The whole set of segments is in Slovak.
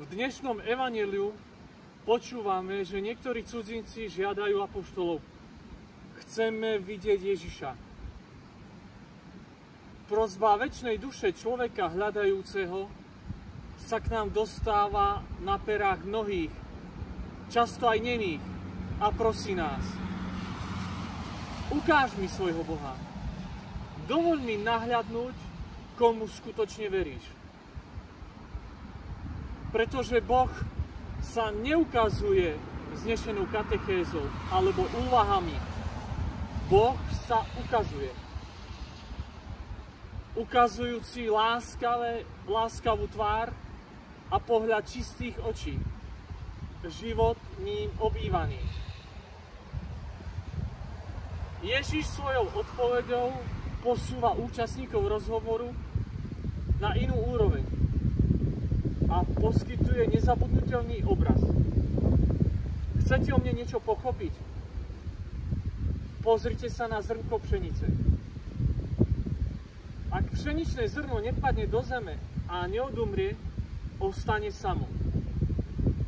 V dnešnom evaneliu počúvame, že niektorí cudzinci žiadajú apoštolov. Chceme vidieť Ježiša. Prozba väčšnej duše človeka hľadajúceho sa k nám dostáva na perách mnohých, často aj nemých, a prosí nás. Ukáž mi svojho Boha. Dovoľ mi nahľadnúť, komu skutočne veríš pretože Boh sa neukazuje znešenou katechézou alebo úvahami. Boh sa ukazuje. Ukazujúci láskavé, láskavú tvár a pohľad čistých očí. Život ním obývaný. Ježiš svojou odpovedou posúva účastníkov rozhovoru na inú úroveň a poskytuje nezabudnutelný obraz. Chcete o mne niečo pochopiť? Pozrite sa na zrnko pšenice. Ak pšeničné zrno nepadne do zeme a neodumrie, ostane samo.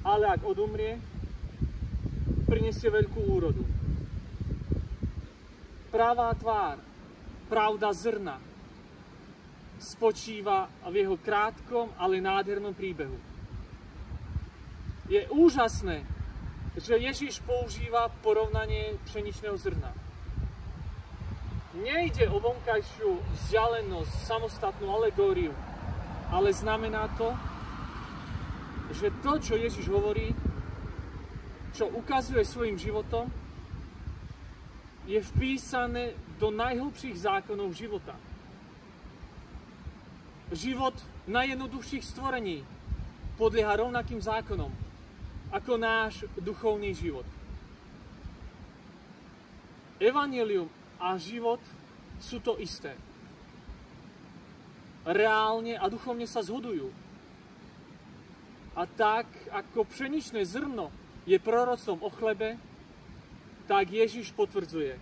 Ale ak odumrie, prinesie veľkú úrodu. Pravá tvár, pravda zrna, spočíva v jeho krátkom, ale nádhernom príbehu. Je úžasné, že Ježiš používa porovnanie pšeničného zrna. Nejde o vonkajšiu vzdialenosť, samostatnú alegóriu, ale znamená to, že to, čo Ježiš hovorí, čo ukazuje svojim životom, je vpísané do najhlbších zákonov života život najjednoduchších stvorení podlieha rovnakým zákonom ako náš duchovný život. Evangelium a život sú to isté. Reálne a duchovne sa zhodujú. A tak, ako pšeničné zrno je proroctvom o chlebe, tak Ježiš potvrdzuje.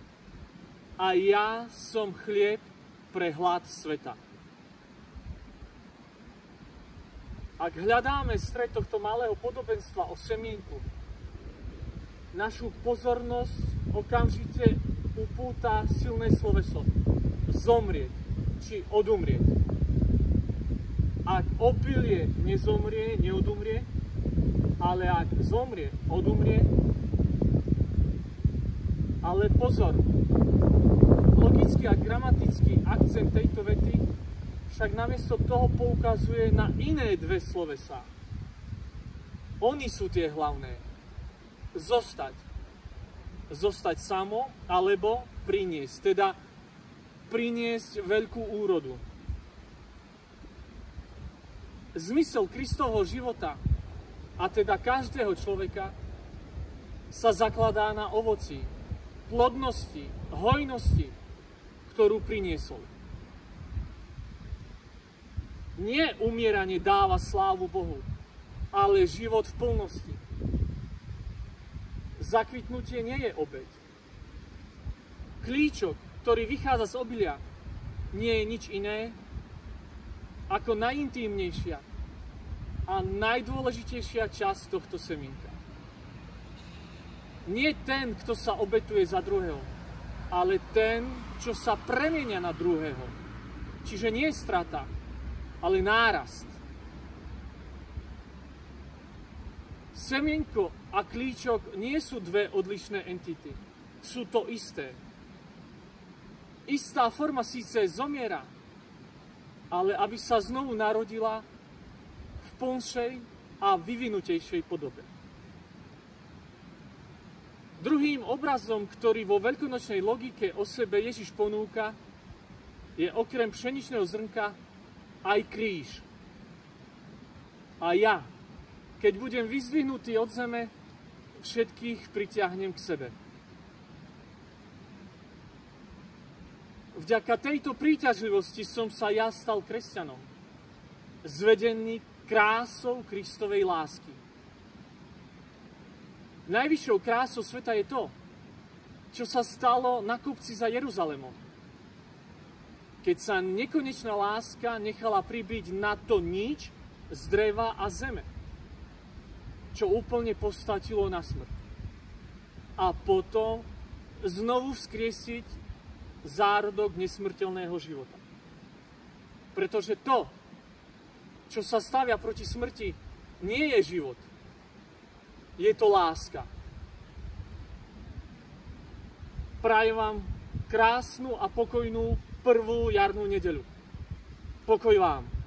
A ja som chlieb pre hlad sveta. Ak hľadáme stred tohto malého podobenstva o semienku, našu pozornosť okamžite upúta silné sloveso. Zomrieť, či odumrieť. Ak opilie nezomrie, neodumrie, ale ak zomrie, odumrie. Ale pozor, logický a gramatický akcent tejto vety však namiesto toho poukazuje na iné dve slovesá. Oni sú tie hlavné. Zostať. Zostať samo, alebo priniesť. Teda priniesť veľkú úrodu. Zmysel Kristovho života, a teda každého človeka, sa zakladá na ovoci, plodnosti, hojnosti, ktorú priniesol. Nie umieranie dáva slávu Bohu, ale život v plnosti. Zakvitnutie nie je obeď. Klíčok, ktorý vychádza z obilia, nie je nič iné ako najintímnejšia a najdôležitejšia časť tohto semienka. Nie ten, kto sa obetuje za druhého, ale ten, čo sa premienia na druhého. Čiže nie je strata, ale nárast. Semienko a klíčok nie sú dve odlišné entity. Sú to isté. Istá forma síce zomiera, ale aby sa znovu narodila v plnšej a vyvinutejšej podobe. Druhým obrazom, ktorý vo veľkonočnej logike o sebe Ježiš ponúka, je okrem pšeničného zrnka aj kríž. A ja, keď budem vyzvihnutý od zeme, všetkých pritiahnem k sebe. Vďaka tejto príťažlivosti som sa ja stal kresťanom. Zvedený krásou Kristovej lásky. Najvyššou krásou sveta je to, čo sa stalo na kupci za Jeruzalemom keď sa nekonečná láska nechala pribiť na to nič z dreva a zeme. čo úplne postatilo na smrť. A potom znovu vzkriesiť zárodok nesmrteľného života. Pretože to, čo sa stavia proti smrti, nie je život. Je to láska. Prajem vám krásnu a pokojnú prvú jarnú nedeľu. Pokoj vám.